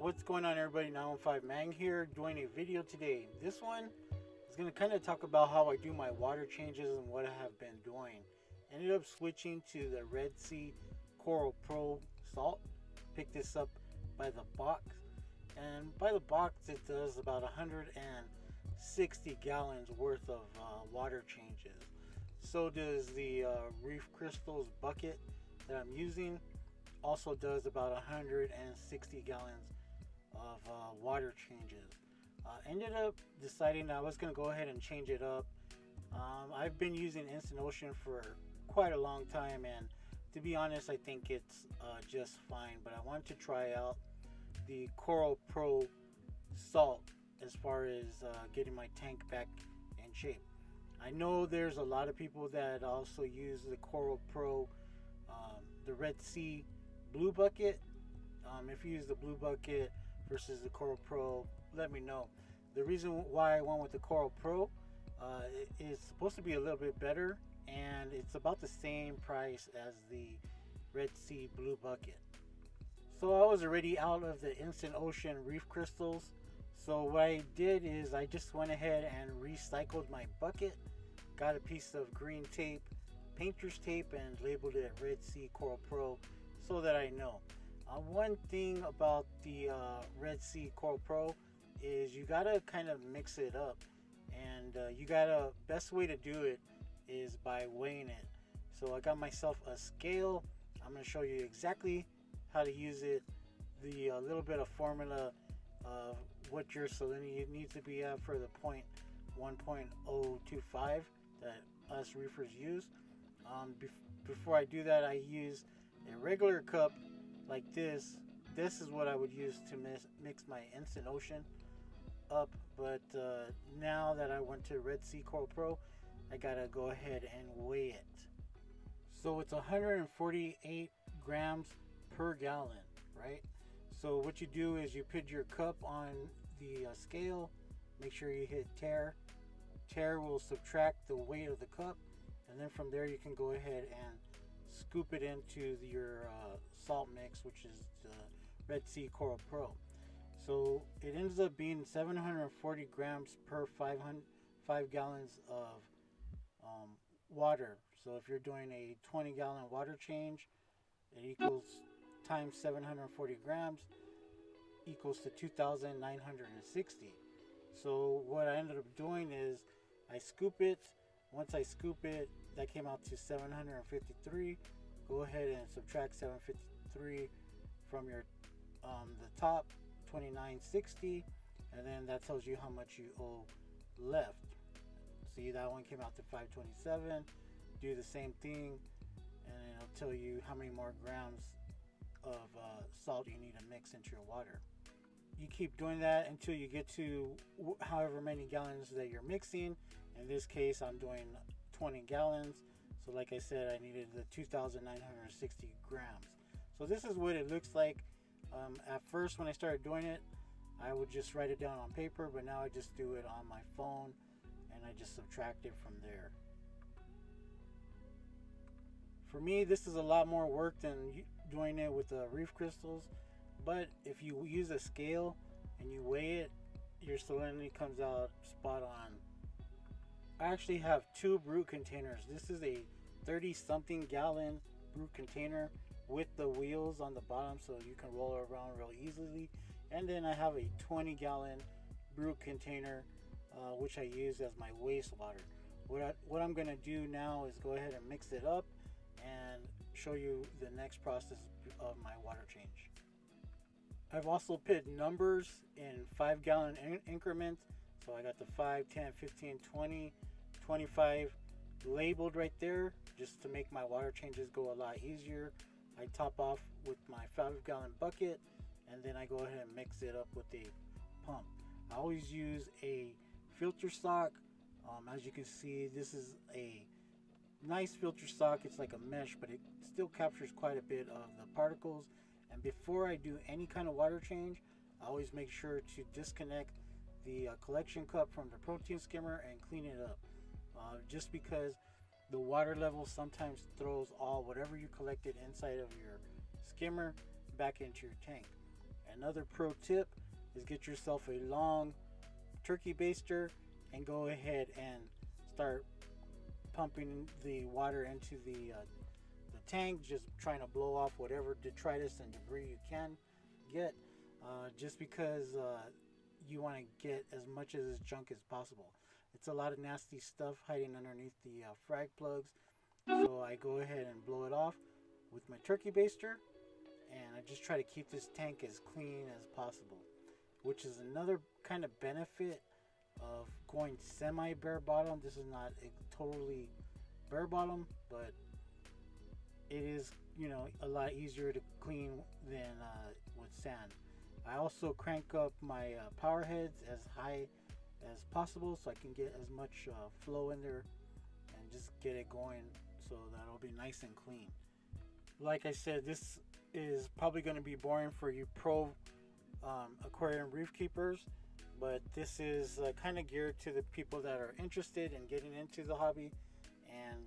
What's going on everybody, 915 Mang here, doing a video today. This one is going to kind of talk about how I do my water changes and what I have been doing. Ended up switching to the Red Sea Coral Pro Salt. Picked this up by the box. And by the box it does about 160 gallons worth of uh, water changes. So does the uh, Reef Crystals bucket that I'm using. Also does about 160 gallons of uh, water changes. Uh, ended up deciding I was going to go ahead and change it up. Um, I've been using Instant Ocean for quite a long time, and to be honest, I think it's uh, just fine. But I wanted to try out the Coral Pro Salt as far as uh, getting my tank back in shape. I know there's a lot of people that also use the Coral Pro, um, the Red Sea Blue Bucket. Um, if you use the Blue Bucket, versus the Coral Pro, let me know. The reason why I went with the Coral Pro uh, is supposed to be a little bit better and it's about the same price as the Red Sea Blue Bucket. So I was already out of the Instant Ocean Reef Crystals. So what I did is I just went ahead and recycled my bucket, got a piece of green tape, painter's tape and labeled it Red Sea Coral Pro so that I know. Uh, one thing about the uh, Red Sea Coral Pro is you gotta kind of mix it up, and uh, you gotta best way to do it is by weighing it. So I got myself a scale. I'm gonna show you exactly how to use it, the uh, little bit of formula of what your salinity needs to be at for the point 1.025 that us reefers use. Um, bef before I do that, I use a regular cup like this this is what I would use to mix, mix my instant ocean up but uh, now that I went to Red Sea Coral Pro I gotta go ahead and weigh it. So it's 148 grams per gallon right? So what you do is you put your cup on the uh, scale make sure you hit tare. Tare will subtract the weight of the cup and then from there you can go ahead and scoop it into the, your uh, salt mix, which is the Red Sea Coral Pro. So it ends up being 740 grams per 500, 5 gallons of um, water. So if you're doing a 20 gallon water change, it equals times 740 grams equals to 2,960. So what I ended up doing is I scoop it once I scoop it, that came out to 753. Go ahead and subtract 753 from your um, the top 2960, and then that tells you how much you owe left. See, that one came out to 527. Do the same thing, and it'll tell you how many more grams of uh, salt you need to mix into your water you keep doing that until you get to however many gallons that you're mixing. In this case, I'm doing 20 gallons. So like I said, I needed the 2,960 grams. So this is what it looks like. Um, at first, when I started doing it, I would just write it down on paper, but now I just do it on my phone and I just subtract it from there. For me, this is a lot more work than doing it with the reef crystals but if you use a scale and you weigh it, your salinity comes out spot on. I actually have two brute containers. This is a 30 something gallon brute container with the wheels on the bottom so you can roll around real easily. And then I have a 20 gallon brute container uh, which I use as my wastewater. What, I, what I'm going to do now is go ahead and mix it up and show you the next process of my water change. I've also put numbers in five gallon in increments. So I got the 5, 10, 15, 20, 25 labeled right there just to make my water changes go a lot easier. I top off with my 5 gallon bucket and then I go ahead and mix it up with a pump. I always use a filter sock. Um, as you can see, this is a nice filter sock. It's like a mesh, but it still captures quite a bit of the particles and before I do any kind of water change, I always make sure to disconnect the uh, collection cup from the protein skimmer and clean it up. Uh, just because the water level sometimes throws all whatever you collected inside of your skimmer back into your tank. Another pro tip is get yourself a long turkey baster and go ahead and start pumping the water into the uh, the tank just trying to blow off whatever detritus and debris you can get uh, just because uh, you want to get as much of this junk as possible it's a lot of nasty stuff hiding underneath the uh, frag plugs. So I go ahead and blow it off with my turkey baster and I just try to keep this tank as clean as possible which is another kind of benefit of going semi bare bottom. This is not a totally bare bottom but it is you know a lot easier to clean than uh, with sand. I also crank up my uh, power heads as high as possible so I can get as much uh, flow in there and just get it going so that it'll be nice and clean. Like I said this is probably going to be boring for you pro um, aquarium reef keepers but this is uh, kind of geared to the people that are interested in getting into the hobby and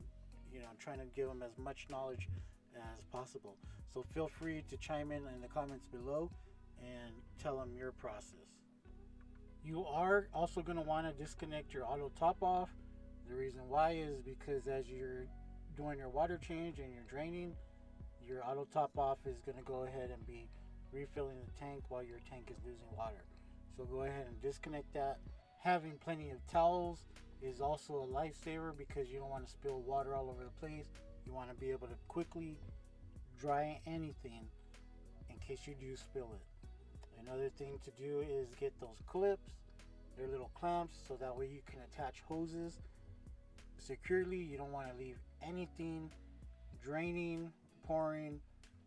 you know trying to give them as much knowledge as possible. So feel free to chime in in the comments below and tell them your process you are also going to want to disconnect your auto top off. The reason why is because as you're doing your water change and you're draining your auto top off is going to go ahead and be refilling the tank while your tank is losing water. So go ahead and disconnect that. Having plenty of towels is also a lifesaver because you don't want to spill water all over the place. You want to be able to quickly dry anything in case you do spill it another thing to do is get those clips they're little clamps so that way you can attach hoses securely you don't want to leave anything draining pouring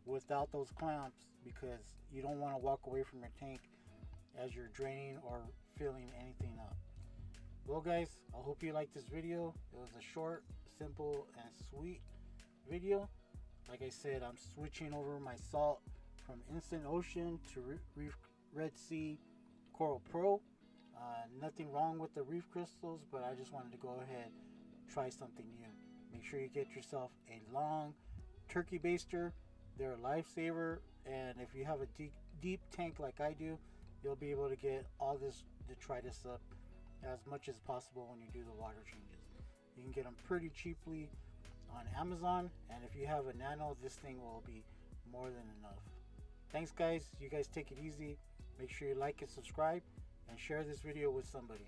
without those clamps because you don't want to walk away from your tank as you're draining or filling anything up. Well guys, I hope you liked this video. It was a short, simple, and sweet video. Like I said, I'm switching over my salt from Instant Ocean to Reef Red Sea Coral Pro. Uh, nothing wrong with the reef crystals, but I just wanted to go ahead try something new. Make sure you get yourself a long turkey baster. They're a lifesaver, and if you have a deep, deep tank like I do, you'll be able to get all this detritus up as much as possible when you do the water changes. You can get them pretty cheaply on Amazon, and if you have a nano, this thing will be more than enough. Thanks guys, you guys take it easy. Make sure you like and subscribe, and share this video with somebody.